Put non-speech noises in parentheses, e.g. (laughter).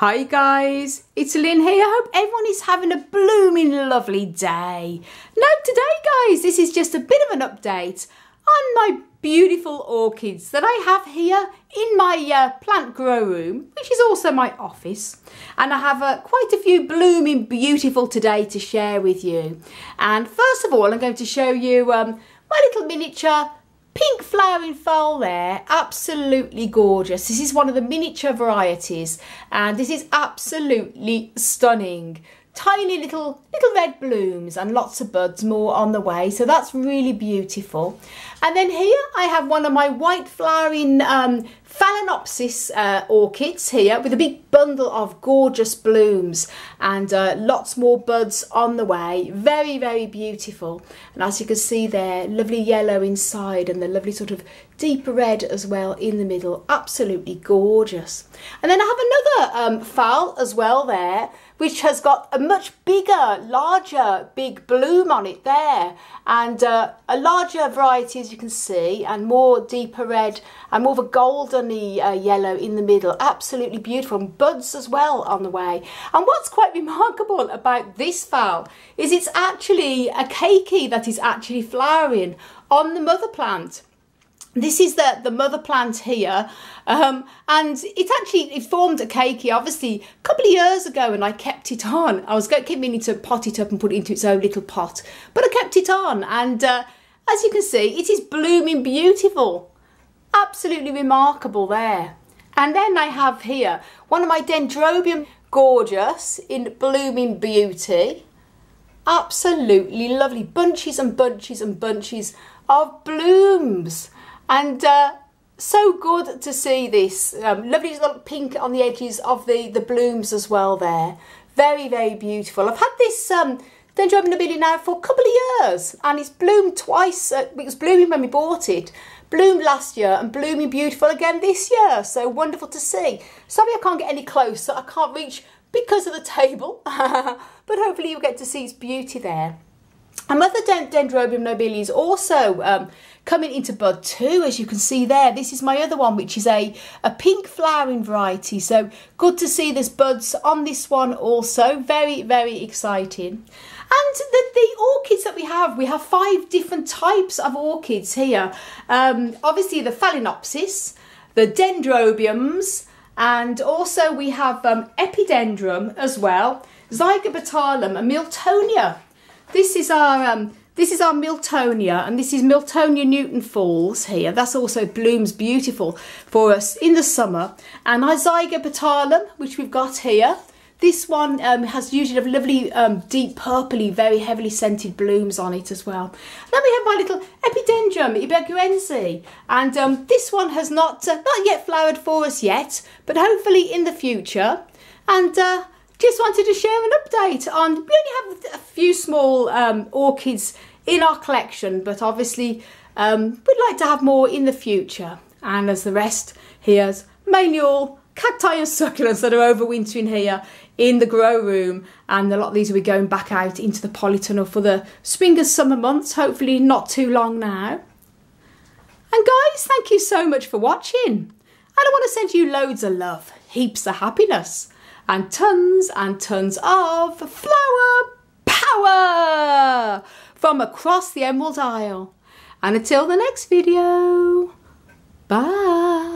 Hi guys, it's Lynn here. I hope everyone is having a blooming lovely day. Now today guys, this is just a bit of an update on my beautiful orchids that I have here in my uh, plant grow room, which is also my office. And I have uh, quite a few blooming beautiful today to share with you. And first of all, I'm going to show you um, my little miniature pink flowering phal there absolutely gorgeous. This is one of the miniature varieties and this is absolutely stunning. Tiny little little red blooms and lots of buds more on the way so that's really beautiful. And then here I have one of my white flowering um, Phalaenopsis uh, orchids here with a big bundle of gorgeous blooms and uh, lots more buds on the way. Very, very beautiful. And as you can see there, lovely yellow inside and the lovely sort of deep red as well in the middle. Absolutely gorgeous. And then I have another um, phal as well there which has got a much bigger, larger, big bloom on it there, and uh, a larger variety as you can see, and more deeper red, and more of a goldeny uh, yellow in the middle. Absolutely beautiful, and buds as well on the way. And what's quite remarkable about this phal is it's actually a keiki that is actually flowering on the mother plant this is the, the mother plant here um, and it actually it formed a keiki obviously a couple of years ago and I kept it on. I was going to keep meaning to pot it up and put it into its own little pot but I kept it on and uh, as you can see it is blooming beautiful. Absolutely remarkable there. And then I have here one of my Dendrobium gorgeous in blooming beauty. Absolutely lovely bunches and bunches and bunches of blooms. And uh, so good to see this. Um, lovely little pink on the edges of the, the blooms as well there. Very, very beautiful. I've had this um, Dendrobium nobile now for a couple of years and it's bloomed twice. Uh, it was blooming when we bought it. Bloomed last year and blooming beautiful again this year. So wonderful to see. Sorry I can't get any closer. I can't reach because of the table. (laughs) but hopefully you'll get to see its beauty there. Another Dendrobium nobile is also um, coming into bud too, as you can see there. This is my other one, which is a, a pink flowering variety. So good to see there's buds on this one also. Very, very exciting. And the, the orchids that we have, we have five different types of orchids here. Um, obviously the Phalaenopsis, the Dendrobiums, and also we have um, Epidendrum as well, Zygopetalum and Miltonia. This is our um, this is our Miltonia and this is Miltonia Newton Falls here. That's also blooms beautiful for us in the summer. And our Zygopetalum, which we've got here, this one um, has usually lovely um, deep purpley, very heavily scented blooms on it as well. Then we have my little Epidendrum ibaguense, and um, this one has not uh, not yet flowered for us yet, but hopefully in the future. And uh, just wanted to share an update on, we only have a few small um, orchids in our collection, but obviously um, we'd like to have more in the future. And as the rest, here's mainly all cacti and succulents that are overwintering here in the grow room. And a lot of these will be going back out into the polytunnel for the spring and summer months hopefully not too long now. And guys thank you so much for watching. And I want to send you loads of love heaps of happiness and tons and tons of flower power from across the Emerald Isle. And until the next video, bye.